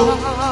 好